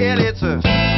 Well, it's a